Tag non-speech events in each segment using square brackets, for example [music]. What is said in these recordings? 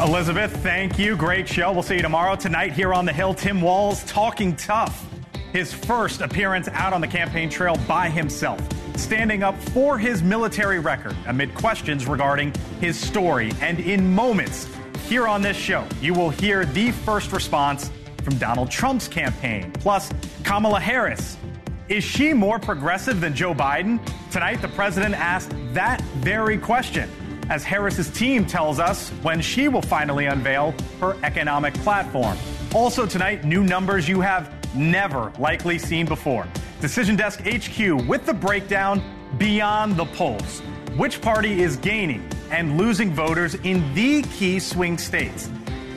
Elizabeth, thank you. Great show. We'll see you tomorrow. Tonight here on the Hill, Tim Walz talking tough. His first appearance out on the campaign trail by himself, standing up for his military record amid questions regarding his story. And in moments here on this show, you will hear the first response from Donald Trump's campaign. Plus, Kamala Harris. Is she more progressive than Joe Biden? Tonight, the president asked that very question as Harris's team tells us when she will finally unveil her economic platform. Also tonight, new numbers you have never likely seen before. Decision Desk HQ with the breakdown beyond the polls. Which party is gaining and losing voters in the key swing states?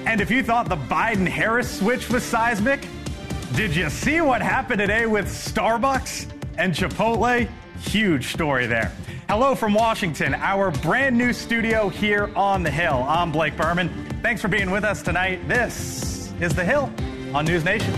And if you thought the Biden Harris switch was seismic, did you see what happened today with Starbucks and Chipotle? Huge story there. Hello from Washington, our brand new studio here on The Hill. I'm Blake Burman. Thanks for being with us tonight. This is The Hill on News Nation.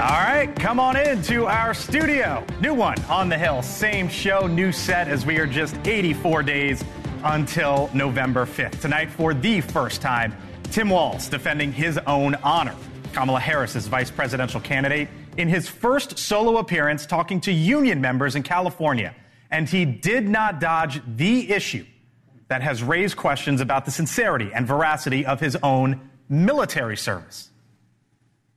All right, come on in to our studio. New one on the hill. Same show, new set as we are just 84 days until November 5th. Tonight, for the first time, Tim Walz defending his own honor. Kamala Harris is vice presidential candidate in his first solo appearance talking to union members in California. And he did not dodge the issue that has raised questions about the sincerity and veracity of his own military service.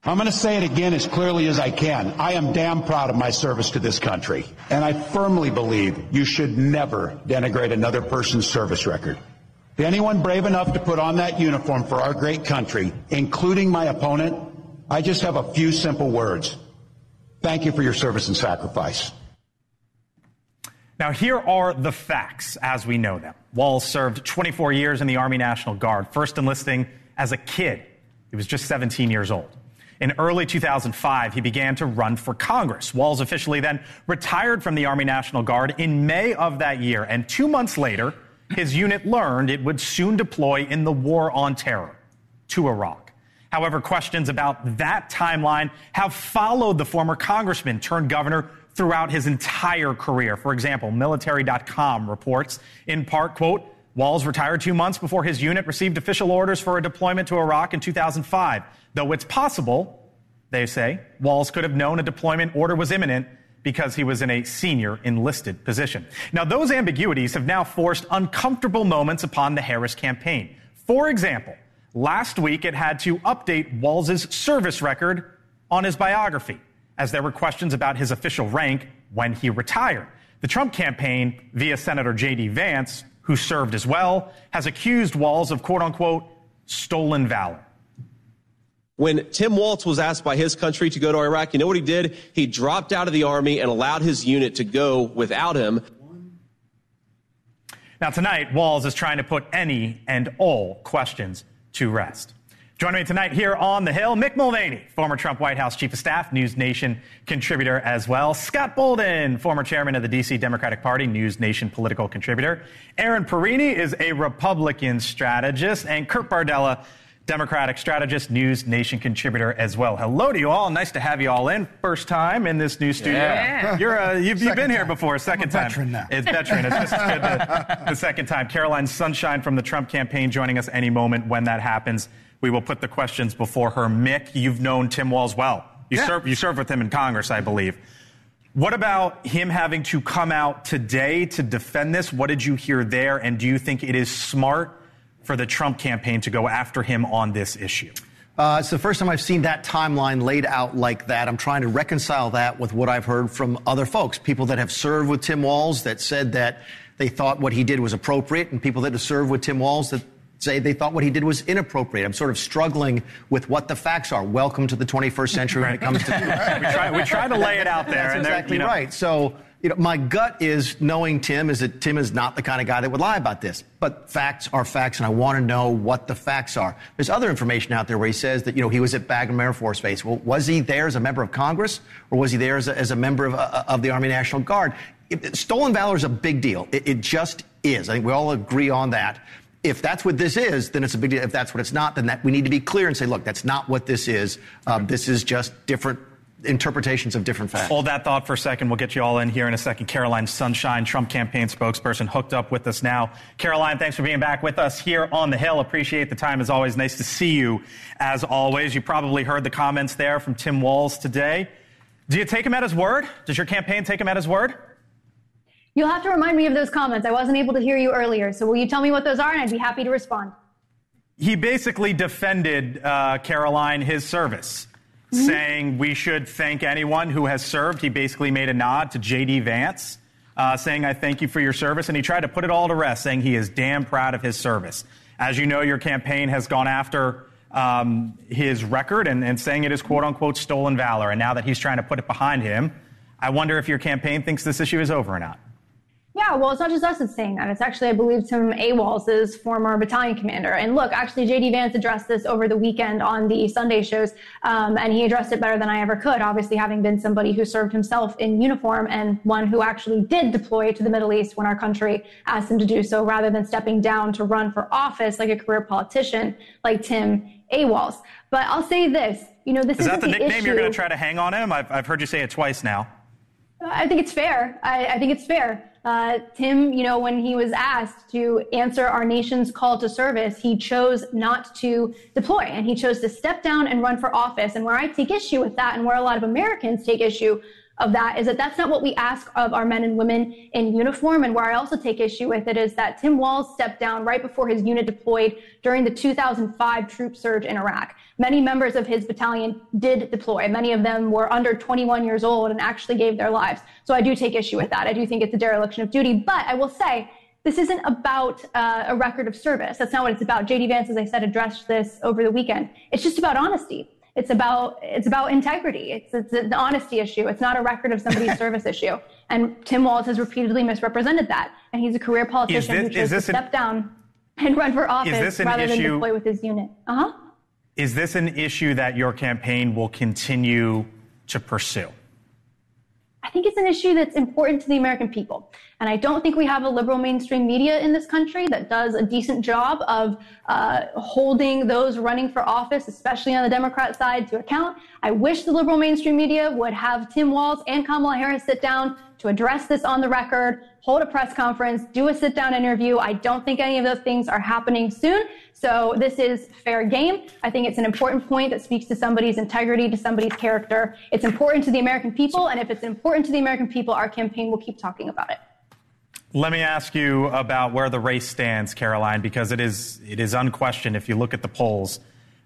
I'm going to say it again as clearly as I can. I am damn proud of my service to this country, and I firmly believe you should never denigrate another person's service record. To anyone brave enough to put on that uniform for our great country, including my opponent, I just have a few simple words. Thank you for your service and sacrifice. Now, here are the facts as we know them. Walz served 24 years in the Army National Guard, first enlisting as a kid. He was just 17 years old. In early 2005, he began to run for Congress. Walz officially then retired from the Army National Guard in May of that year. And two months later, his unit learned it would soon deploy in the war on terror to Iraq. However, questions about that timeline have followed the former congressman turned governor throughout his entire career. For example, military.com reports in part, quote, Walz retired two months before his unit received official orders for a deployment to Iraq in 2005. Though it's possible, they say, Walz could have known a deployment order was imminent because he was in a senior enlisted position. Now, those ambiguities have now forced uncomfortable moments upon the Harris campaign. For example, last week it had to update Walz's service record on his biography, as there were questions about his official rank when he retired. The Trump campaign, via Senator J.D. Vance, who served as well, has accused Walz of quote unquote stolen valor. When Tim Walz was asked by his country to go to Iraq, you know what he did? He dropped out of the Army and allowed his unit to go without him. Now, tonight, Walz is trying to put any and all questions to rest. Joining me tonight here on the Hill, Mick Mulvaney, former Trump White House Chief of Staff, News Nation contributor as well. Scott Bolden, former chairman of the D.C. Democratic Party, News Nation political contributor. Erin Perrine is a Republican strategist. And Kurt Bardella, Democratic strategist, News Nation contributor as well. Hello to you all. Nice to have you all in. First time in this new studio. Yeah. You're uh, you've, you've been here time. before. Second I'm a time. veteran now. It's veteran. It's just good to, the second time. Caroline Sunshine from the Trump campaign joining us any moment when that happens. We will put the questions before her. Mick, you've known Tim Walz well. You Yeah. served you served with him in Congress, I believe. What about him having to come out today to defend this? What did you hear there? And do you think it is smart for the Trump campaign to go after him on this issue? Uh, it's the first time I've seen that timeline laid out like that. I'm trying to reconcile that with what I've heard from other folks, people that have served with Tim Walz that said that they thought what he did was appropriate, and people that have served with Tim Walz that say they thought what he did was inappropriate. I'm sort of struggling with what the facts are. Welcome to the 21st century when it comes to [laughs] We try, we try to lay it out there. That's and exactly you know, right. So, you know, my gut is knowing Tim is that Tim is not the kind of guy that would lie about this. But facts are facts, and I want to know what the facts are. There's other information out there where he says that you know he was at Bagram Air Force Base. Well, was he there as a member of Congress, or was he there as a, as a member of, uh, of the Army National Guard? It- stolen valor is a big deal. It, it just is. I think we all agree on that. If that's what this is, then it's a big deal. If that's what it's not, then that we need to be clear and say, look, that's not what this is. Um, this is just different interpretations of different facts. Hold that thought for a second. We'll get you all in here in a second. Caroline Sunshine, Trump campaign spokesperson, hooked up with us now. Caroline, thanks for being back with us here on the Hill. Appreciate the time as always. Nice to see you as always. You probably heard the comments there from Tim Walz today. Do you take him at his word? Does your campaign take him at his word? You'll have to remind me of those comments. I wasn't able to hear you earlier. So will you tell me what those are? And I'd be happy to respond. He basically defended uh, Caroline his service, mm-hmm. saying we should thank anyone who has served. He basically made a nod to J.D. Vance, uh, saying, I thank you for your service. And he tried to put it all to rest, saying he is damn proud of his service. As you know, your campaign has gone after um, his record and, and saying it is quote unquote stolen valor. And now that he's trying to put it behind him, I wonder if your campaign thinks this issue is over or not. Yeah, well, it's not just us that's saying that. It's actually, I believe, Tim AWOL's former battalion commander. And look, actually, J.D. Vance addressed this over the weekend on the Sunday shows, um, and he addressed it better than I ever could, obviously having been somebody who served himself in uniform and one who actually did deploy to the Middle East when our country asked him to do so, rather than stepping down to run for office like a career politician like Tim AWOL's. But I'll say this, you know, this is that the, the nickname issue. you're going to try to hang on him? I've, I've heard you say it twice now. I think it's fair. I, I think it's fair. Uh, Tim, you know, when he was asked to answer our nation's call to service, he chose not to deploy and he chose to step down and run for office. And where I take issue with that and where a lot of Americans take issue of that is that that's not what we ask of our men and women in uniform. And where I also take issue with it is that Tim Walz stepped down right before his unit deployed during the 2005 troop surge in Iraq. Many members of his battalion did deploy. Many of them were under 21 years old and actually gave their lives. So I do take issue with that. I do think it's a dereliction of duty. But I will say, this isn't about uh, a record of service. That's not what it's about. JD Vance, as I said, addressed this over the weekend. It's just about honesty. It's about it's about integrity. It's it's an honesty issue. It's not a record of somebody's [laughs] service issue. And Tim Walz has repeatedly misrepresented that. And he's a career politician this, who chose to step an, down and run for office rather issue, than deploy with his unit. Uh huh. Is this an issue that your campaign will continue to pursue? I think it's an issue that's important to the American people. And I don't think we have a liberal mainstream media in this country that does a decent job of uh, holding those running for office, especially on the Democrat side, to account. I wish the liberal mainstream media would have Tim Walz and Kamala Harris sit down to address this on the record, hold a press conference, do a sit down interview. I don't think any of those things are happening soon. So this is fair game. I think it's an important point that speaks to somebody's integrity, to somebody's character. It's important to the American people. And if it's important to the American people, our campaign will keep talking about it. Let me ask you about where the race stands, Caroline, because it is, it is unquestioned if you look at the polls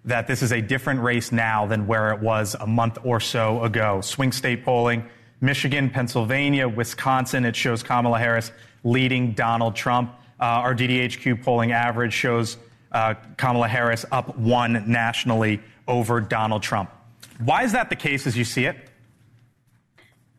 that this is a different race now than where it was a month or so ago. Swing state polling Michigan, Pennsylvania, Wisconsin. It shows Kamala Harris leading Donald Trump. Uh, our DDHQ polling average shows uh, Kamala Harris up one nationally over Donald Trump. Why is that the case as you see it?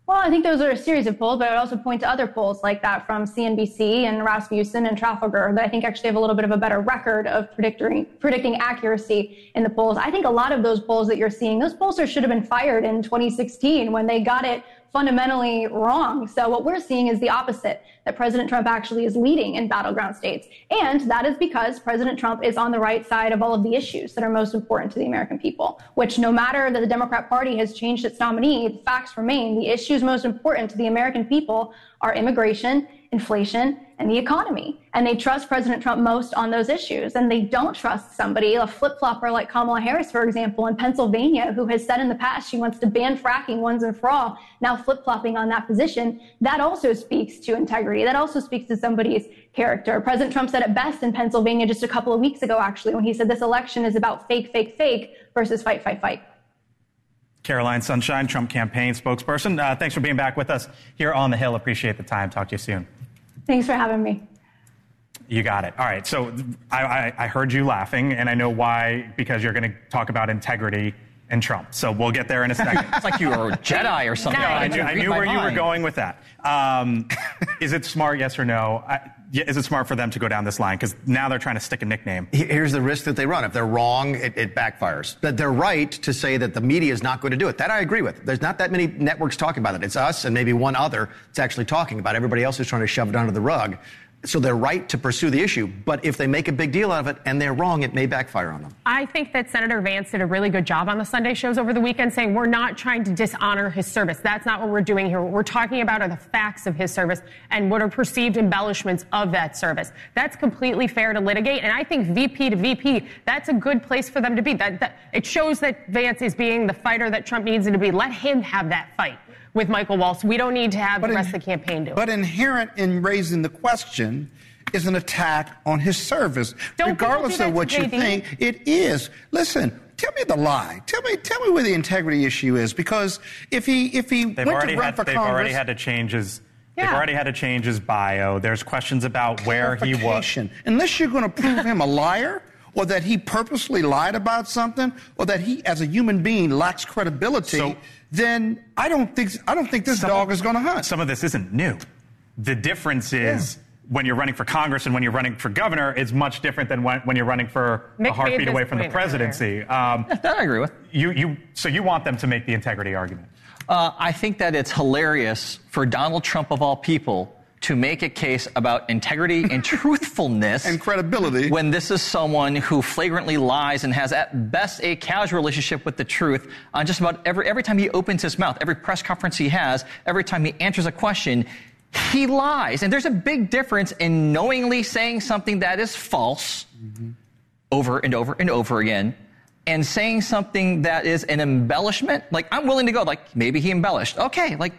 Well, I think those are a series of polls, but I would also point to other polls like that from CNBC and Rasmussen and Trafalgar that I think actually have a little bit of a better record of predicting, predicting accuracy in the polls. I think a lot of those polls that you're seeing, those pollsters should have been fired in 2016 when they got it fundamentally wrong. So what we're seeing is the opposite, that President Trump actually is leading in battleground states. And that is because President Trump is on the right side of all of the issues that are most important to the American people, which no matter that the Democrat Party has changed its nominee, the facts remain. The issues most important to the American people are immigration inflation, and the economy. And they trust President Trump most on those issues. And they don't trust somebody, a flip flopper like Kamala Harris, for example, in Pennsylvania, who has said in the past she wants to ban fracking once and for all, now flip flopping on that position. That also speaks to integrity. That also speaks to somebody's character. President Trump said it best in Pennsylvania just a couple of weeks ago, actually, when he said this election is about fake, fake, fake versus fight, fight, fight. Caroline Sunshine, Trump campaign spokesperson. Uh, thanks for being back with us here on the Hill. Appreciate the time. Talk to you soon. Thanks for having me. You got it. All right. So I, I, I heard you laughing, and I know why, because you're going to talk about integrity and Trump. So we'll get there in a second. [laughs] it's like you were a Jedi or something. No, I knew, I knew where mind. you were going with that. Um, is it smart, yes or no? I, is it smart for them to go down this line? Because now they're trying to stick a nickname. Here's the risk that they run. If they're wrong, it, it backfires. That they're right to say that the media is not going to do it. That I agree with. There's not that many networks talking about it. It's us and maybe one other that's actually talking about it. Everybody else is trying to shove it under the rug. So they're right to pursue the issue. But if they make a big deal out of it and they're wrong, it may backfire on them. I think that Senator Vance did a really good job on the Sunday shows over the weekend saying we're not trying to dishonor his service. That's not what we're doing here. What we're talking about are the facts of his service and what are perceived embellishments of that service. That's completely fair to litigate. And I think VP to VP, that's a good place for them to be. That, that it shows that Vance is being the fighter that Trump needs him to be. Let him have that fight with Michael Waltz. We don't need to have but the rest in, of the campaign do it. But inherent in raising the question is an attack on his service. Don't Regardless of what you think, it is. Listen, tell me the lie. Tell me, tell me where the integrity issue is. Because if he, if he they've went to run had, for they've Congress, already had to change his. Yeah. They've already had to change his bio. There's questions about where he was. Unless you're going to prove him a liar, or that he purposely lied about something, or that he, as a human being, lacks credibility. So, then I don't think I don't think this dog of, is going to hunt. Some of this isn't new. The difference is. Yeah when you're running for Congress and when you're running for governor is much different than when, when you're running for Nick a heartbeat away from the presidency. Um, [laughs] that I agree with. You, you, so you want them to make the integrity argument? Uh, I think that it's hilarious for Donald Trump, of all people, to make a case about integrity and [laughs] truthfulness and credibility when this is someone who flagrantly lies and has at best a casual relationship with the truth on just about every every time he opens his mouth every press conference he has every time he answers a question he lies. And there's a big difference in knowingly saying something that is false mm-hmm. over and over and over again and saying something that is an embellishment. Like, I'm willing to go, like, maybe he embellished. Okay, like,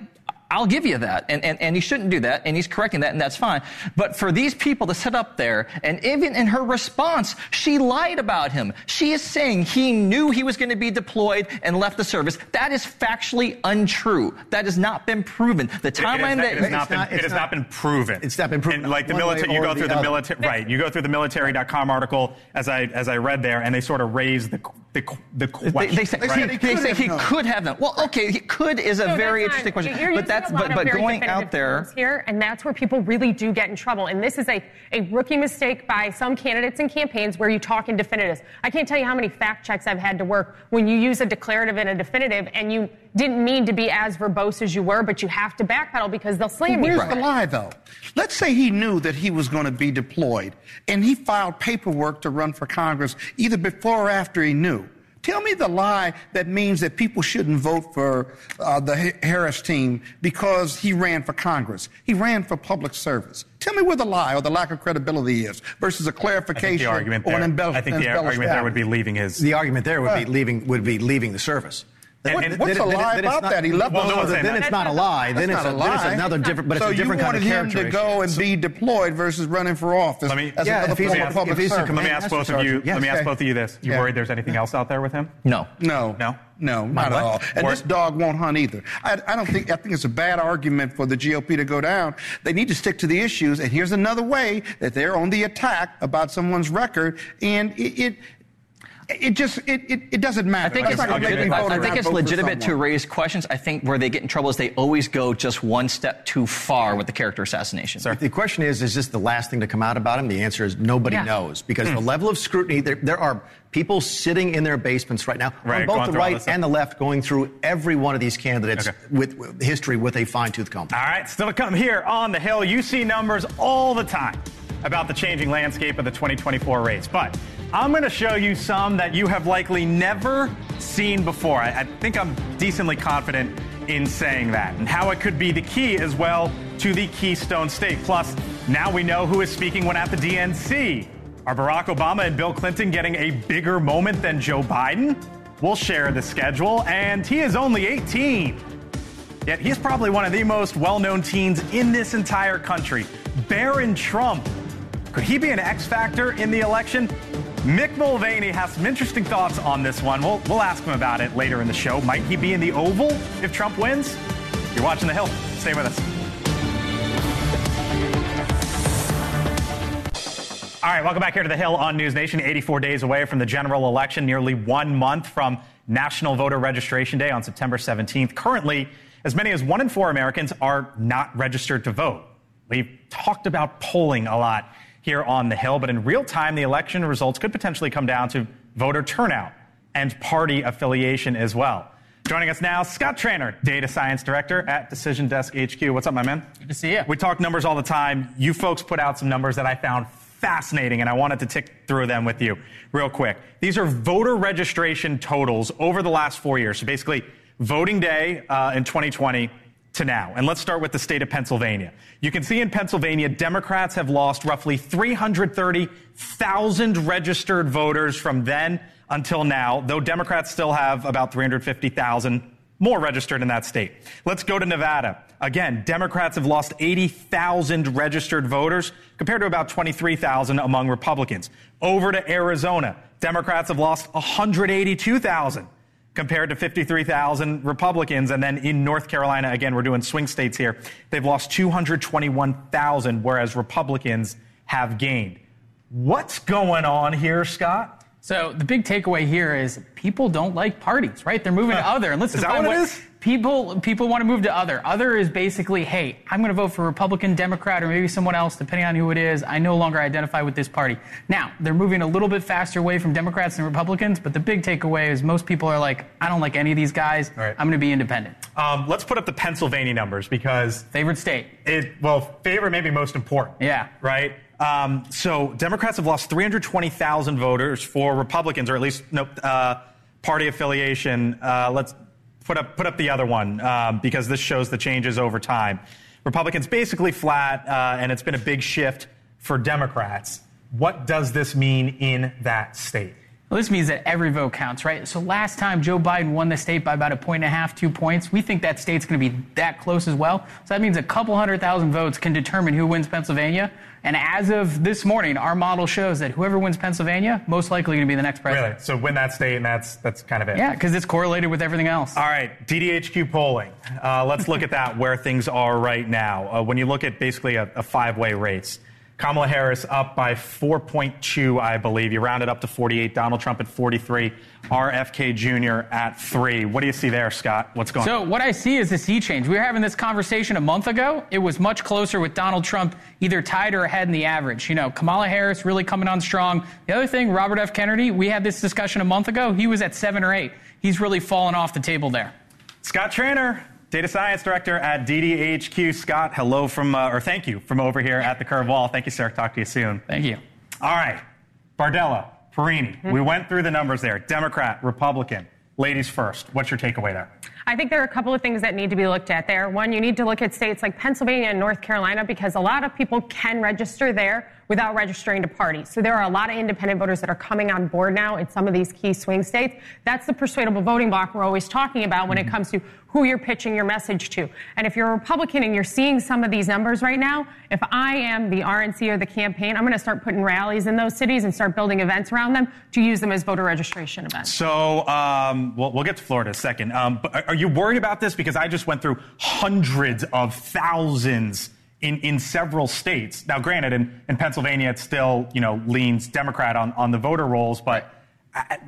I'll give you that. And, and, and he shouldn't do that. And he's correcting that. And that's fine. But for these people to sit up there and even in her response, she lied about him. She is saying he knew he was going to be deployed and left the service. That is factually untrue. That has not been proven. The timeline that it has not, been, it has not, not been proven. It's not been proven. And like the military, you go through the, the military, right? You go through the military.com article as I, as I read there and they sort of raise the, the, the question. They, they say, right? he, they say he could have done. Well, okay, he could is a no, very interesting question. But that that's but, but going out there here, and that's where people really do get in trouble. And this is a, a rookie mistake by some candidates and campaigns where you talk in definitives. I can't tell you how many fact checks I've had to work when you use a declarative and a definitive, and you didn't mean to be as verbose as you were, but you have to backpedal because they'll slam well, you. Where's the lie, though? Let's say he knew that he was going to be deployed, and he filed paperwork to run for Congress either before or after he knew. Tell me the lie that means that people shouldn't vote for uh, the Harris team because he ran for Congress. He ran for public service. Tell me where the lie or the lack of credibility is versus a clarification or an embellishment. I think the argument there would be leaving his. The argument there would be leaving would be leaving the service. What, and, what's a lie about that? He left. Well, no, then, then it's not a lie. Then it's, a, lie. then it's another different. But so it's a different kind of character. him to go and be deployed versus running for office. Let me, as yeah, another form of public service. Let me ask both of you. Let me ask both of you this: You worried there's anything else out there with him? No. No. No. No, not at all. And this dog won't hunt either. I, I, don't think. I think it's a bad argument for the GOP to go down. They need to stick to the issues. And here's another way that they're on the attack about someone's record, and it, it it just it, it, it, doesn't matter. I think it's, I think it's legitimate to raise questions. I think where they get in trouble is they always go just one step too far with the character assassination. Sir. The question is, is this the last thing to come out about him? The answer is nobody yeah. knows because mm. the level of scrutiny, there, there, are people sitting in their basements right now right, on both the right and the left going through every one of these candidates okay. with, with history with a fine tooth comb. All right, still to come here on the Hill. You see numbers all the time about the changing landscape of the 2024 race, but I'm going to show you some that you have likely never seen before. I, I, think I'm decently confident in saying that, and how it could be the key as well to the Keystone State. Plus, now we know who is speaking when at the DNC. Are Barack Obama and Bill Clinton getting a bigger moment than Joe Biden? We'll share the schedule, and he is only 18. Yet he's probably one of the most well known teens in this entire country. Barron Trump. Could he be an X factor in the election? Mick Mulvaney has some interesting thoughts on this one. We'll, we'll ask him about it later in the show. Might he be in the Oval if Trump wins? You're watching The Hill. Stay with us. All right, welcome back here to The Hill on News Nation. 84 days away from the general election, nearly one month from National Voter Registration Day on September 17th. Currently, as many as one in four Americans are not registered to vote. We've talked about polling a lot here on the Hill. But in real time, the election results could potentially come down to voter turnout and party affiliation as well. Joining us now, Scott Tranter, Data Science Director at Decision Desk HQ. What's up, my man? Good to see you. We talk numbers all the time. You folks put out some numbers that I found fascinating, and I wanted to tick through them with you real quick. These are voter registration totals over the last four years. So basically, voting day uh, in 2020 to now. And let's start with the state of Pennsylvania. You can see in Pennsylvania, Democrats have lost roughly 330,000 registered voters from then until now, though Democrats still have about 350,000 more registered in that state. Let's go to Nevada. Again, Democrats have lost 80,000 registered voters compared to about 23,000 among Republicans. Over to Arizona, Democrats have lost 182,000 compared to 53,000 Republicans. And then in North Carolina, again, we're doing swing states here, they've lost 221,000, whereas Republicans have gained. What's going on here, Scott? So the big takeaway here is people don't like parties, right? They're moving to other. And let's Is that define what it is? People people want to move to other. Other is basically, hey, I'm going to vote for Republican, Democrat, or maybe someone else, depending on who it is. I no longer identify with this party. Now they're moving a little bit faster away from Democrats and Republicans, but the big takeaway is most people are like, I don't like any of these guys. Right. I'm going to be independent. Um, let's put up the Pennsylvania numbers because Favorite state. it, well, favorite maybe most important. Yeah. Right? Um, so Democrats have lost 320,000 voters for Republicans, or at least no uh, party affiliation. Uh, let's put up put up the other one um, because this shows the changes over time. Republicans basically flat, uh, and it's been a big shift for Democrats. What does this mean in that state? Well, this means that every vote counts, right? So last time Joe Biden won the state by about a point and a half, two points. We think that state's going to be that close as well. So that means a couple hundred thousand votes can determine who wins Pennsylvania. And as of this morning, our model shows that whoever wins Pennsylvania, most likely going to be the next president. Really? So win that state, and that's that's kind of it. Yeah, because it's correlated with everything else. All right, DDHQ polling. Uh, let's look at that, where things are right now. Uh, when you look at basically a, a five way race, Kamala Harris up by 4.2, I believe. You round it up to 48. Donald Trump at 43. RFK Jr. at 3. What do you see there, Scott? What's going So on? So, what I see is a sea change. We were having this conversation a month ago. It was much closer with Donald Trump either tied or ahead in the average. You know, Kamala Harris really coming on strong. The other thing, Robert F. Kennedy, we had this discussion a month ago. He was at seven or eight. He's really fallen off the table there. Scott Tranter, Data Science Director at DDHQ. Scott, hello from, uh, or thank you from over here at the Curve Wall. Thank you, sir. Talk to you soon. Thank you. All right. Bardella, Perrine. We went through the numbers there. Democrat, Republican. Ladies first. What's your takeaway there? I think there are a couple of things that need to be looked at there. One, you need to look at states like Pennsylvania and North Carolina because a lot of people can register there without registering to party. So there are a lot of independent voters that are coming on board now in some of these key swing states. That's the persuadable voting block we're always talking about when it comes to who you're pitching your message to. And if you're a Republican and you're seeing some of these numbers right now, if I am the RNC or the campaign, I'm going to start putting rallies in those cities and start building events around them to use them as voter registration events. So, um, we'll, we'll get to Florida in a second. Um, but are you worried about this? Because I just went through hundreds of thousands in, in several states. Now, granted, in, in Pennsylvania, it still, you know, leans Democrat on, on the voter rolls, but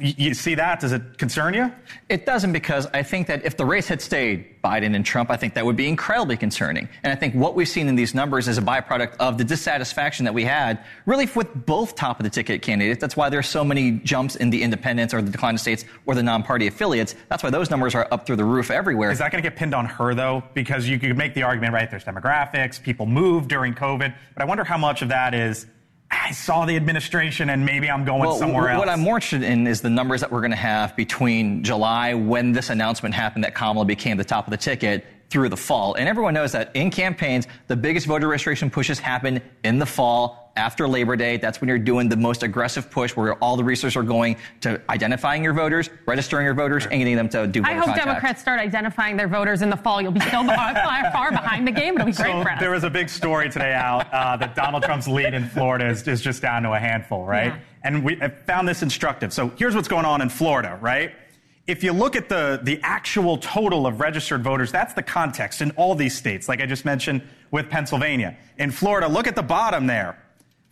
you, see that? Does it concern you? It doesn't because I think that if the race had stayed Biden and Trump, I think that would be incredibly concerning. And I think what we've seen in these numbers is a byproduct of the dissatisfaction that we had really with both top of the ticket candidates. That's why there's so many jumps in the independents or the decline of states or the non-party affiliates. That's why those numbers are up through the roof everywhere. Is that going to get pinned on her, though? Because you could make the argument, right? There's demographics, people move during COVID, but I wonder how much of that is. I saw the administration and maybe I'm going Well, somewhere else. What I'm more interested in is the numbers that we're going to have between July, when this announcement happened that Kamala became the top of the ticket, through the fall. And everyone knows that in campaigns, the biggest voter registration pushes happen in the fall after Labor Day. That's when you're doing the most aggressive push where all the resources are going to identifying your voters, registering your voters, and getting them to do voter I hope contact. Democrats start identifying their voters in the fall. You'll be still far, [laughs] far, far behind the game. It'll be great So for us. there was a big story today out uh, that Donald Trump's lead in Florida is, is just down to a handful, right? Yeah. And we found this instructive. So here's what's going on in Florida, right? If you look at the, the actual total of registered voters, that's the context in all these states, like I just mentioned with Pennsylvania. In Florida, look at the bottom there.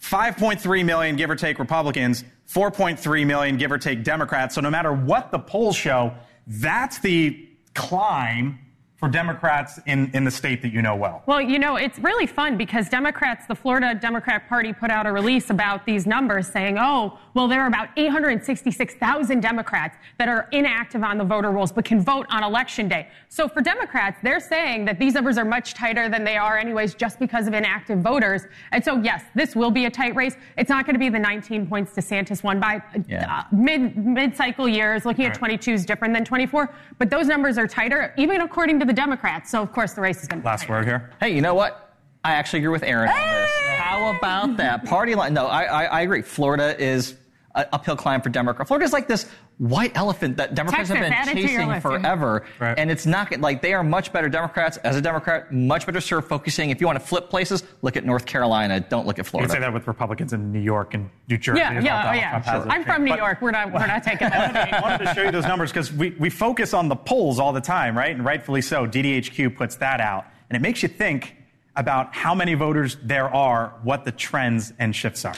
5.3 million, give or take, Republicans, 4.3 million, give or take, Democrats. So no matter what the polls show, that's the climb for Democrats in, in the state that you know well? Well, you know, it's really fun because Democrats, the Florida Democrat Party put out a release about these numbers saying, oh, well, there are about 866,000 Democrats that are inactive on the voter rolls but can vote on election day. So for Democrats, they're saying that these numbers are much tighter than they are anyways just because of inactive voters. And so, yes, this will be a tight race. It's not going to be the 19 points DeSantis won by Yeah. uh, mid, mid-cycle years. Looking at 22 is different than 24, but those numbers are tighter, even according to the Democrats. So, of course, the race is going to Last tighter. word here. Hey, you know what? I actually agree with Erin on this. How about that party line? No, I, I, I agree. Florida is an uphill climb for Democrats. Florida is like this white elephant that Democrats Texas, have been chasing forever, Right. and it's not like they are much better Democrats. As a Democrat, much better served focusing. If you want to flip places, look at North Carolina. Don't look at Florida. You can say that with Republicans in New York and New Jersey. Yeah, yeah, oh, yeah. Trump has those I'm from. New But- York. We're not, we're not taking that. [laughs] I wanted to show you those numbers because we, we focus on the polls all the time, right? And rightfully so. DDHQ puts that out. And it makes you think about how many voters there are, what the trends and shifts are.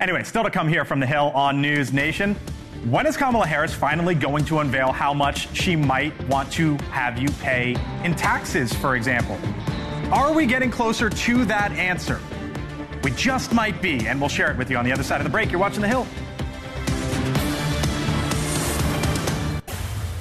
Anyway, still to come here from the Hill on News Nation. When is Kamala Harris finally going to unveil how much she might want to have you pay in taxes, for example? Are we getting closer to that answer? We just might be, and we'll share it with you on the other side of the break. You're watching The Hill.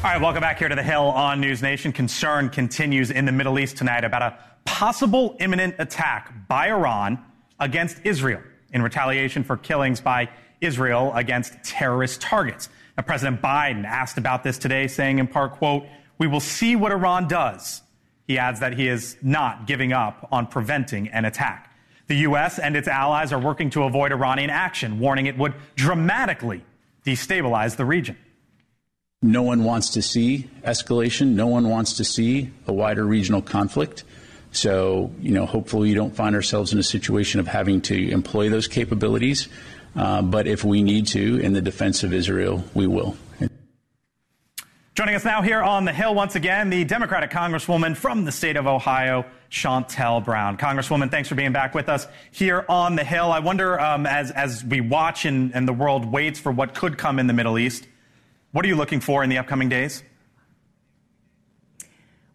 All right, welcome back here to the Hill on News Nation. Concern continues in the Middle East tonight about a possible imminent attack by Iran against Israel in retaliation for killings by Israel against terrorist targets. Now, President Biden asked about this today, saying in part, quote, we will see what Iran does. He adds that he is not giving up on preventing an attack. The U.S. and its allies are working to avoid Iranian action, warning it would dramatically destabilize the region. No one wants to see escalation. No one wants to see a wider regional conflict. So, you know, hopefully we don't find ourselves in a situation of having to employ those capabilities. Uh, but if we need to in the defense of Israel, we will. Joining us now here on the Hill once again, the Democratic Congresswoman from the state of Ohio, Shontel Brown. Congresswoman, thanks for being back with us here on the Hill. I wonder, um, as, as we watch and, and the world waits for what could come in the Middle East, what are you looking for in the upcoming days?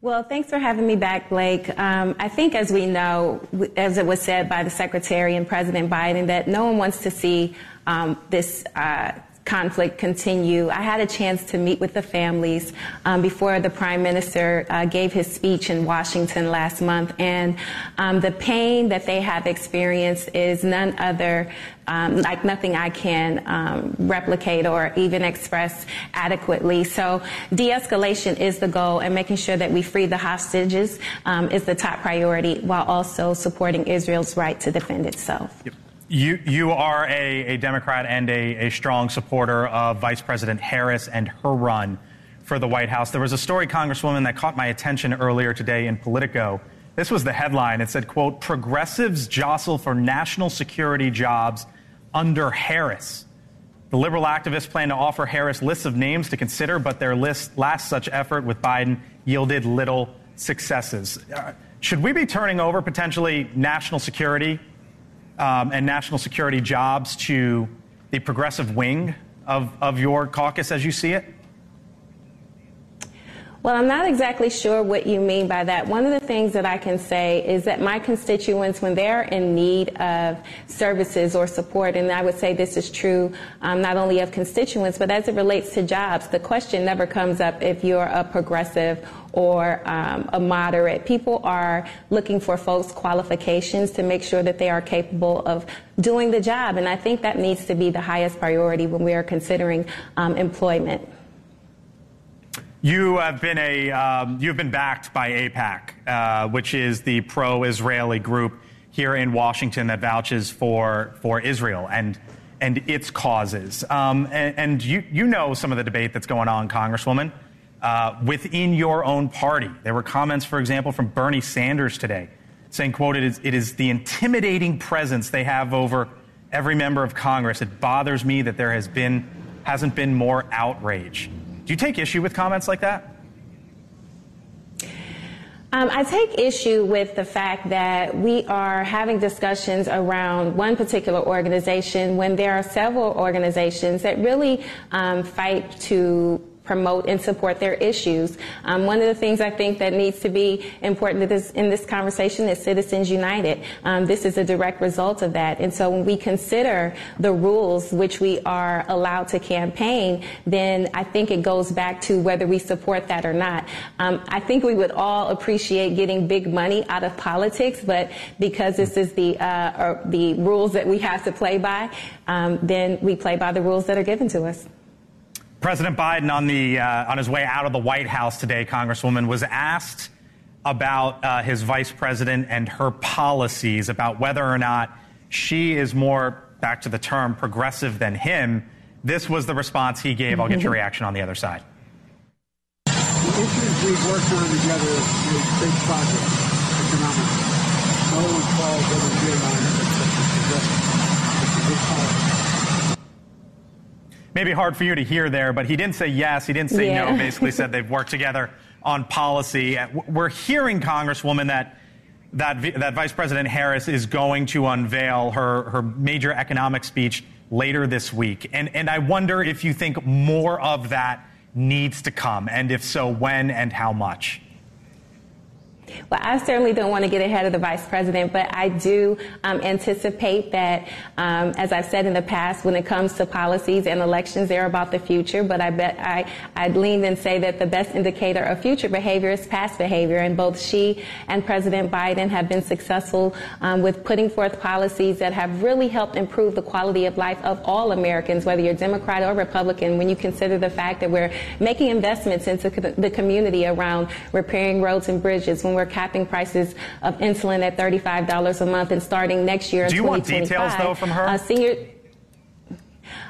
Well, thanks for having me back, Blake. Um, I think, as we know, as it was said by the Secretary and President Biden, that no one wants to see um, this uh, conflict continue. I had a chance to meet with the families um, before the Prime Minister uh, gave his speech in Washington last month, and um, the pain that they have experienced is none other um, like nothing I can um, replicate or even express adequately. So de-escalation is the goal, and making sure that we free the hostages um, is the top priority, while also supporting Israel's right to defend itself. You, you are a, a Democrat and a, a strong supporter of Vice President Harris and her run for the White House. There was a story, Congresswoman, that caught my attention earlier today in Politico. This was the headline. It said, quote, progressives jostle for national security jobs under Harris. The liberal activists plan to offer Harris lists of names to consider, but their list, last such effort with Biden yielded little successes. Uh, should we be turning over potentially national security um, and national security jobs to the progressive wing of, of your caucus as you see it? Well, I'm not exactly sure what you mean by that. One of the things that I can say is that my constituents, when they're in need of services or support, and I would say this is true um, not only of constituents, but as it relates to jobs, the question never comes up if you're a progressive or um, a moderate. People are looking for folks' qualifications to make sure that they are capable of doing the job, and I think that needs to be the highest priority when we are considering um, employment. You have been a um, you've been backed by AIPAC, uh, which is the pro-Israeli group here in Washington that vouches for for Israel and and its causes. Um, and, and you you know some of the debate that's going on, Congresswoman, uh, within your own party. There were comments, for example, from Bernie Sanders today, saying, "quote It is it is the intimidating presence they have over every member of Congress. It bothers me that there has been hasn't been more outrage." Do you take issue with comments like that? Um, I take issue with the fact that we are having discussions around one particular organization when there are several organizations that really um, fight to promote and support their issues. Um, one of the things I think that needs to be important this, in this conversation is Citizens United. Um, this is a direct result of that. And so when we consider the rules which we are allowed to campaign, then I think it goes back to whether we support that or not. Um, I think we would all appreciate getting big money out of politics, but because this is the uh, the rules that we have to play by, um, then we play by the rules that are given to us. President Biden, on the uh, on his way out of the White House today, Congresswoman was asked about uh, his vice president and her policies, about whether or not she is more back to the term progressive than him. This was the response he gave. I'll get your reaction on the other side. The issues we've worked on together is big projects, economic. No one calls whether we on it It's a big policy. Maybe hard for you to hear there, but he didn't say yes. He didn't say Yeah. no. Basically, said they've worked together on policy. Uh, We're hearing, Congresswoman, that that that Vice President Harris is going to unveil her her major economic speech later this week, and and I wonder if you think more of that needs to come, and if so, when and how much. Well, I certainly don't want to get ahead of the vice president, but I do um, anticipate that, um, as I've said in the past, when it comes to policies and elections, they're about the future. But I bet I, I'd lean and say that the best indicator of future behavior is past behavior, and both she and President Biden have been successful um, with putting forth policies that have really helped improve the quality of life of all Americans, whether you're Democrat or Republican. When you consider the fact that we're making investments into the community around repairing roads and bridges, when we're capping prices of insulin at $35 a month and starting next year Do you want details, though, from her? Uh, senior.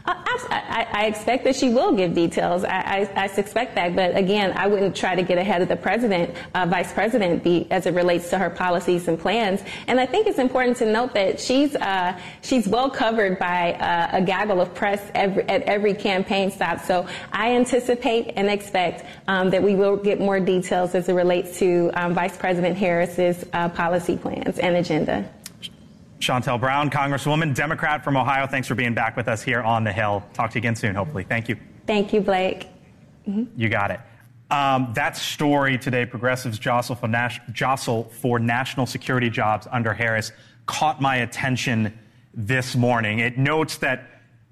I, I, I expect that she will give details. I, I, suspect that, but again, I wouldn't try to get ahead of the president, uh, vice president, as it relates to her policies and plans. And I think it's important to note that she's uh, she's well covered by uh, a gaggle of press every, at every campaign stop. So I anticipate and expect um, that we will get more details as it relates to um, Vice President Harris's uh, policy plans and agenda. Shontel Brown, Congresswoman, Democrat from Ohio. Thanks for being back with us here on the Hill. Talk to you again soon, hopefully. Thank you. Thank you, Blake. You got it. Um, that story today, progressives jostle for, nas- jostle for national security jobs under Harris, caught my attention this morning. It notes that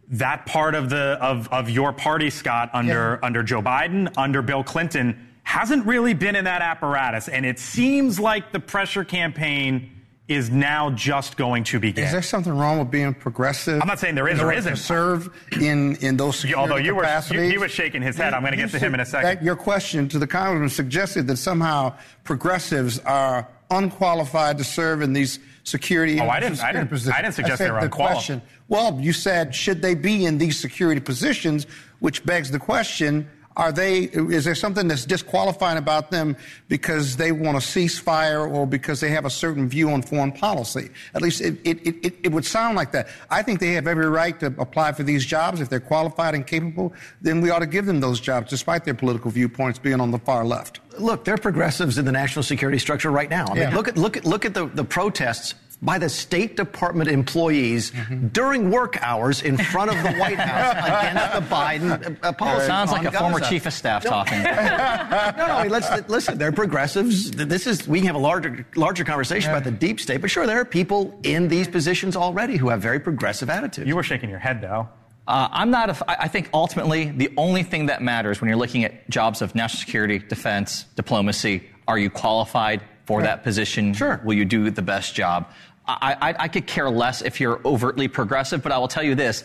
that part of the of, of your party, Scott, under under Joe Biden, under Bill Clinton, hasn't really been in that apparatus, and it seems like the pressure campaign is now just going to begin. Is there something wrong with being progressive? I'm not saying there is or isn't. Serve in in those security Although you were, you, he was shaking his head. I'm going to get to him in a That- second. your question to the congressman suggested that somehow progressives are unqualified to serve in these security. Oh, I didn't- I didn't- positions. I didn't suggest they were the unqualified. question. Well, you said should they be in these security positions, which begs the question. Are they? Is there something that's disqualifying about them because they want a ceasefire or because they have a certain view on foreign policy? At least it, it, it, it would sound like that. I think they have every right to apply for these jobs if they're qualified and capable. Then we ought to give them those jobs, despite their political viewpoints being on the far left. Look, they're progressives in the national security structure right now. I mean, Yeah. look at look at look at the, the protests by the State Department employees Mm-hmm. during work hours in front of the White House [laughs] against the Biden uh, policy. Sounds like a former chief of staff No. talking. [laughs] no, no. I mean, let's listen. They're progressives. This is we can have a larger larger conversation about the deep state, but sure, there are people in these positions already who have very progressive attitudes. You were shaking your head, though. Uh, I'm not. A, I I think ultimately the only thing that matters when you're looking at jobs of national security, defense, diplomacy, are you qualified for that position? Sure. Will you do the best job? I, I, I could care less if you're overtly progressive, but I will tell you this: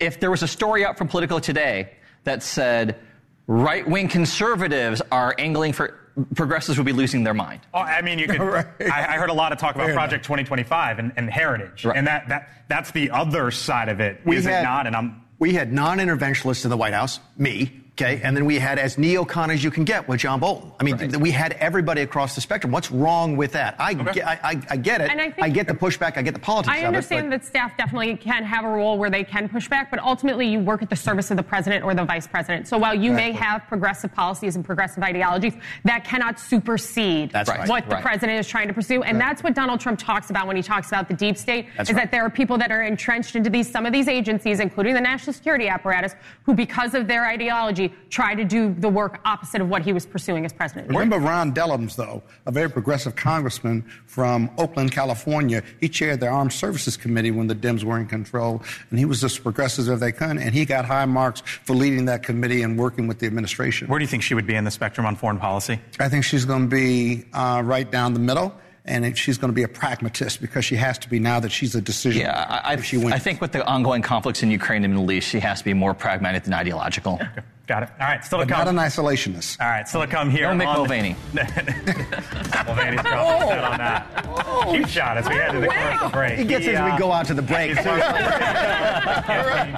if there was a story out from Politico today that said right-wing conservatives are angling for progressives would be losing their mind. Oh, I mean, you could. [laughs] I, I heard a lot of talk about Fair Project 2025 and, and heritage, and that, that that's the other side of it, is it not? And I'm we had non-interventionists in the White House, me, okay, and then we had as neocon as you can get with John Bolton. I mean, th- we had everybody across the spectrum. What's wrong with that? I, get, I, I, I get it. And I think- get the pushback. I get the politics I of it. understand that staff definitely can have a role where they can push back, but ultimately you work at the service of the president or the vice president. So while you may have progressive policies and progressive ideologies, that cannot supersede That's right. what the president is trying to pursue. And that's what Donald Trump talks about when he talks about the deep state, That's is right. that there are people that are entrenched into these some of these agencies, including the national security apparatus, who because of their ideologies actually try to do the work opposite of what he was pursuing as president. Remember Ron Dellums, though, a very progressive congressman from Oakland, California. He chaired the Armed Services Committee when the Dems were in control, and he was as progressive as they could, and he got high marks for leading that committee and working with the administration. Where do you think she would be in the spectrum on foreign policy? I think she's going to be uh, right down the middle and if she's going to be a pragmatist because she has to be now that she's a decision. Yeah, I, I, I think with the ongoing conflicts in Ukraine and the Middle East, she has to be more pragmatic than ideological. Okay. [laughs] Got it. All right, still but to come. Not an isolationist. All right, still to come here. No Mick Mulvaney. [laughs] Mulvaney's probably set on that. Oh, Cheap shot as we head to the oh, wow. commercial break. He gets he, it as we go out to the break.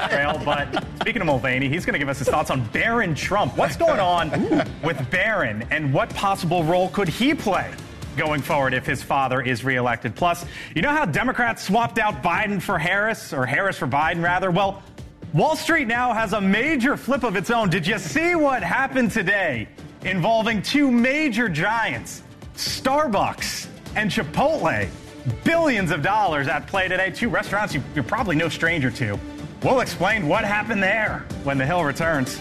trail, but speaking of Mulvaney, he's going to give us his thoughts on Barron Trump. What's going on with Barron, and what possible role could he play? Going forward if his father is reelected. Plus, you know how Democrats swapped out Biden for Harris, or Harris for Biden, rather? Well, Wall Street now has a major flip of its own. Did you see what happened today involving two major giants, Starbucks and Chipotle? Billions of dollars at play today. Two restaurants you, you're probably no stranger to. We'll explain what happened there when the Hill returns.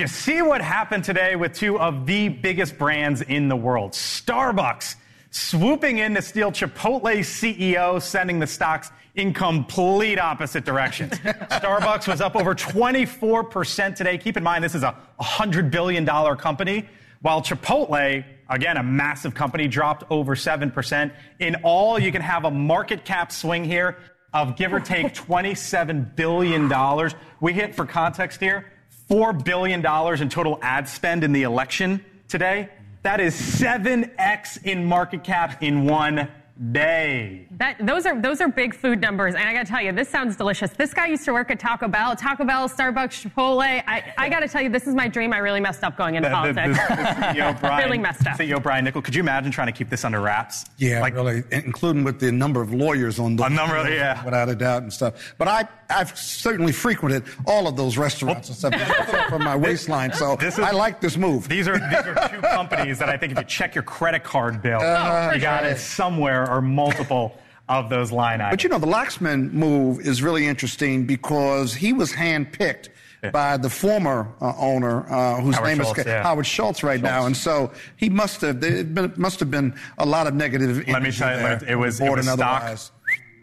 You see what happened today with two of the biggest brands in the world? Starbucks swooping in to steal Chipotle's CEO, sending the stocks in complete opposite directions. [laughs] Starbucks was up over 24% today. Keep in mind, this is a $100 billion company, while Chipotle, again, a massive company, dropped over 7%. In all, you can have a market cap swing here of give or take [laughs] $27 billion. We hit, for context here, $4 billion in total ad spend in the election today. That is 7x in market cap in one day. That those are those are big food numbers, and I got to tell you, this sounds delicious. This guy used to work at Taco Bell, Taco Bell, Starbucks, Chipotle. I, I got to tell you, this is my dream. I really messed up going into the, politics. The, the, CEO Brian, really messed up. CEO Brian Niccol, could you imagine trying to keep this under wraps? Yeah, like, really, including with the number of lawyers on the a number, of, yeah, without a doubt and stuff. But I I've certainly frequented all of those restaurants and stuff [laughs] from my waistline. So is, I like this move. These are these are two companies that I think if you check your credit card bill, uh, you got it somewhere or multiple of those line items. But you know, the Laxman move is really interesting because he was handpicked yeah. by the former uh, owner, uh, whose Howard name Schultz, is yeah. Howard Schultz right Schultz. now, and so he must have. There must have been a lot of negative. Let me tell you, it was, it was stock.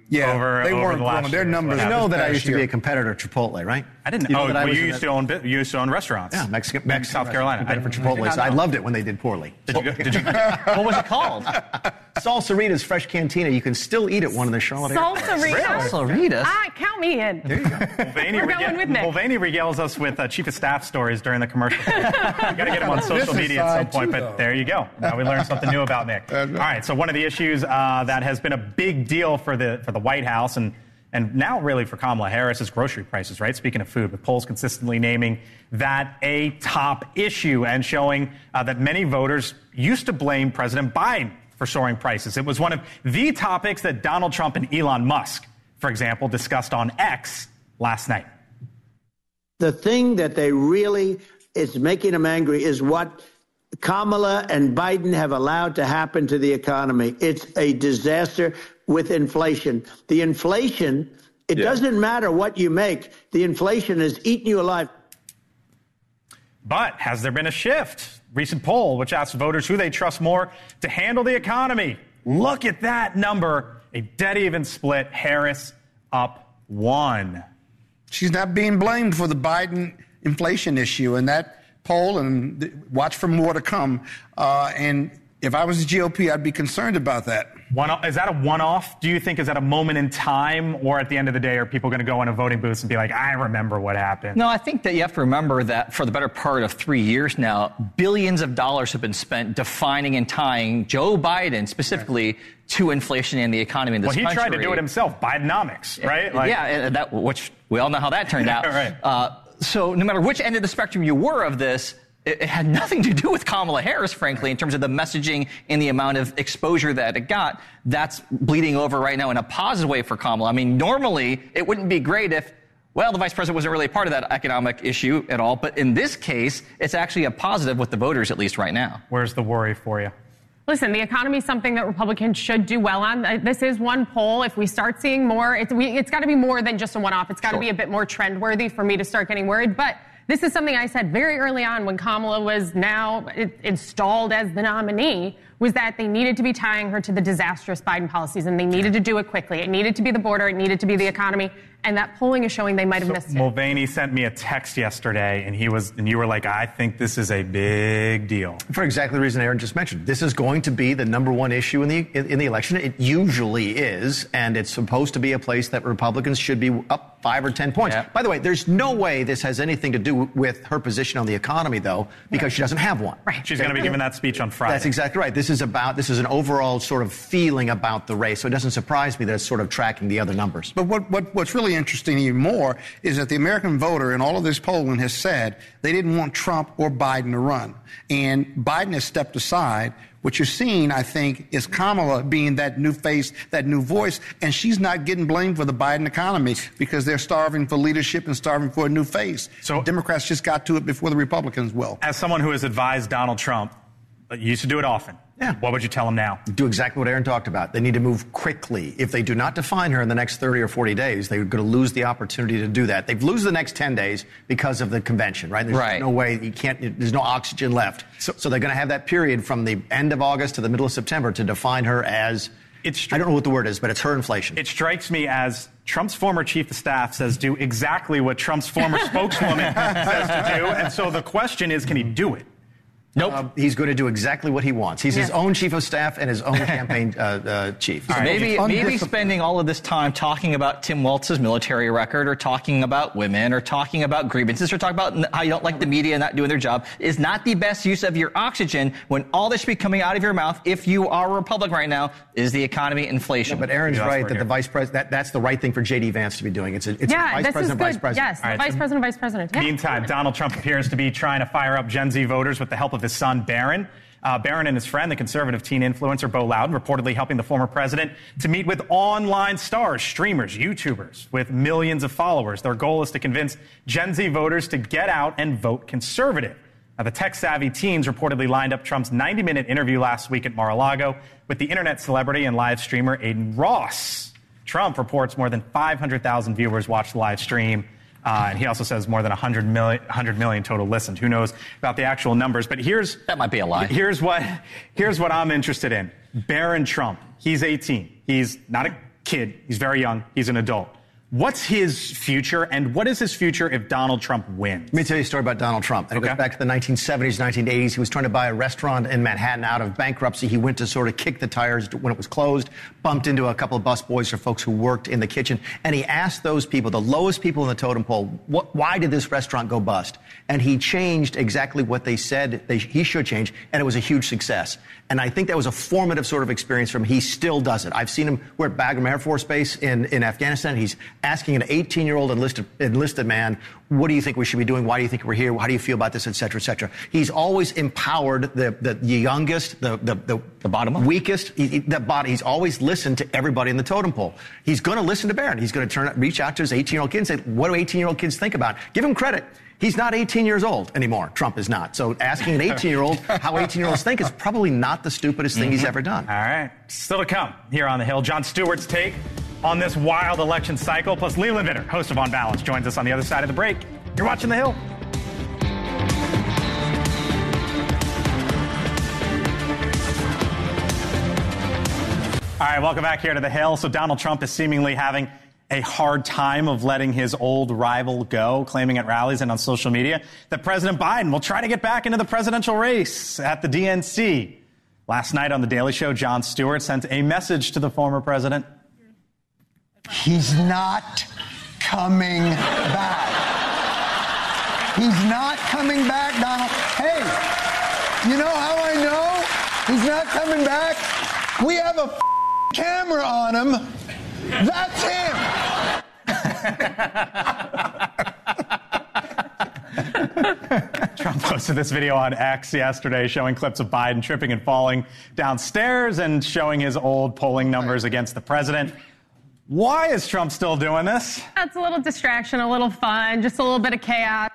Otherwise. Yeah, over, they weren't the growing. Their numbers. You know that I used year. to be a competitor to Chipotle, right? I didn't. You know oh, well, you used to own you used to own restaurants. Yeah, Mexican, Mexican South Carolina. I for Chipotle. So I loved it when they did poorly. Did you? Go, did you what was it called? [laughs] Salsaritas Fresh Cantina. You can still eat at one of the Charlotte Salsaritas. Really? Salsaritas. Ah, count me in. There you go. [laughs] Mulvaney, We're going with Nick. Mulvaney regales us with uh, chief of staff stories during the commercial. we got to get him on [laughs] social media at some point. Too, but there you go. Now we learned something new about Nick. All right. So one of the issues uh, that has been a big deal for the for the White House and and now really for Kamala Harris is grocery prices, right? Speaking of food, with polls consistently naming that a top issue and showing uh, that many voters used to blame President Biden for soaring prices. It was one of the topics that Donald Trump and Elon Musk, for example, discussed on X last night. The thing that they really is making them angry is what Kamala and Biden have allowed to happen to the economy. It's a disaster with inflation. The inflation, it yeah. doesn't matter what you make, the inflation has eaten you alive. But has there been a shift? Recent poll, which asks voters who they trust more to handle the economy. Look at that number. A dead even split. Harris up one. She's not being blamed for the Biden inflation issue and that poll, and watch for more to come. Uh, and if I was the GOP, I'd be concerned about that. One, is that a one-off? Do you think is that a moment in time, or at the end of the day, are people going to go in a voting booth and be like, "I remember what happened"? No, I think that you have to remember that for the better part of three years now, billions of dollars have been spent defining and tying Joe Biden specifically right. to inflation and the economy in this country. Well, he country. tried to do it himself, Bidenomics, right? Like, yeah, that, which we all know how that turned [laughs] out. right. Uh, so no matter which end of the spectrum you were of this, it, it, had nothing to do with Kamala Harris, frankly, in terms of the messaging and the amount of exposure that it got. That's bleeding over right now in a positive way for Kamala. I mean, normally it wouldn't be great if well, the vice president wasn't really a part of that economic issue at all. But in this case, it's actually a positive with the voters, at least right now. Where's the worry for you? Listen, the economy is something that Republicans should do well on. Uh, this is one poll. If we start seeing more, it's, it's got to be more than just a one-off. It's got to sure. be a bit more trend-worthy for me to start getting worried. But this is something I said very early on when Kamala was now installed as the nominee was that they needed to be tying her to the disastrous Biden policies and they needed to do it quickly. It needed to be the border, it needed to be the economy, and that polling is showing they might have so missed it. Mulvaney sent me a text yesterday and he was and you were like, I think this is a big deal. For exactly the reason Erin just mentioned. This is going to be the number one issue in the in, in the election. It usually is, and it's supposed to be a place that Republicans should be up five or ten points. Yeah. By the way, there's no way this has anything to do with her position on the economy, though, because right. she doesn't have one. Right. She's going to be giving that speech on Friday. That's exactly right. This this is about this is an overall sort of feeling about the race. So it doesn't surprise me that it's sort of tracking the other numbers. But what, what what's really interesting even more is that the American voter in all of this polling has said they didn't want Trump or Biden to run, and Biden has stepped aside. What you're seeing, I think, is Kamala being that new face, that new voice, and she's not getting blamed for the Biden economy because they're starving for leadership and starving for a new face. So Democrats just got to it before the Republicans will. As someone who has advised Donald Trump, you used to do it often. Yeah. What would you tell them now? Do exactly what Erin talked about. They need to move quickly. If they do not define her in the next 30 or 40 days, they're going to lose the opportunity to do that. They've lose the next 10 days because of the convention, right? There's right. no way you can't. There's no oxygen left. So, so they're going to have that period from the end of August to the middle of September to define her as. It's, I don't know what the word is, but it's her inflation. It strikes me as Trump's former chief of staff says do exactly what Trump's former [laughs] spokeswoman says to do. And so the question is, can he do it? Nope. Uh, he's going to do exactly what he wants. He's yeah. his own chief of staff and his own campaign uh, uh, chief. So right. Maybe, maybe spending all of this time talking about Tim Walz's military record or talking about women or talking about grievances or talking about how you don't like the media not doing their job is not the best use of your oxygen when all this should be coming out of your mouth, if you are a Republican right now, is the economy inflation. Yeah, but Erin's right that the vice president, that, that's the right thing for J.D. Vance to be doing. It's a, it's yeah, a vice president, vice president. Yes, right, vice so president, vice president. Yeah. Meantime, Donald Trump appears to be trying to fire up Gen Z voters with the help of his son, Barron. Uh, Barron and his friend, the conservative teen influencer Bo Loudon, reportedly helping the former president to meet with online stars, streamers, YouTubers with millions of followers. Their goal is to convince Gen Z voters to get out and vote conservative. Now, the tech savvy teens reportedly lined up Trump's 90 minute interview last week at Mar a Lago with the internet celebrity and live streamer Adin Ross. Trump reports more than 500,000 viewers watched the live stream. Uh, and he also says more than 100 million, 100 million total listened. Who knows about the actual numbers? But here's that might be a lie. Here's what here's what I'm interested in. Barron Trump. He's 18. He's not a kid. He's very young. He's an adult. What's his future, and what is his future if Donald Trump wins? Let me tell you a story about Donald Trump. And okay. It goes back to the 1970s, 1980s. He was trying to buy a restaurant in Manhattan out of bankruptcy. He went to sort of kick the tires when it was closed, bumped into a couple of busboys or folks who worked in the kitchen, and he asked those people, the lowest people in the totem pole, what, why did this restaurant go bust? And he changed exactly what they said they, he should change, and it was a huge success. And I think that was a formative sort of experience for him. He still does it. I've seen him. We're at Bagram Air Force Base in, in Afghanistan. He's asking an 18 year old enlisted, enlisted man, what do you think we should be doing? Why do you think we're here? How do you feel about this, et cetera, et cetera? He's always empowered the, the, youngest, the, the, the, the bottom weakest, he, the bottom. He's always listened to everybody in the totem pole. He's going to listen to Barron. He's going to turn, reach out to his 18 year old kid and say, what do 18 year old kids think about? Give him credit. He's not 18 years old anymore. Trump is not. So asking an 18 year old [laughs] how 18 year olds think is probably not the stupidest thing mm-hmm. he's ever done. All right. Still to come here on the Hill. Jon Stewart's take on this wild election cycle. Plus, Leland Vittert, host of On Balance, joins us on the other side of the break. You're watching The Hill. All right, welcome back here to The Hill. So, Donald Trump is seemingly having a hard time of letting his old rival go, claiming at rallies and on social media that President Biden will try to get back into the presidential race at the DNC. Last night on The Daily Show, Jon Stewart sent a message to the former president. He's not coming back. He's not coming back, Donald. Hey, you know how I know he's not coming back? We have a camera on him that's him. [laughs] Trump posted this video on X yesterday showing clips of Biden tripping and falling downstairs and showing his old polling numbers against the president. Why is Trump still doing this? That's a little distraction, a little fun, just a little bit of chaos.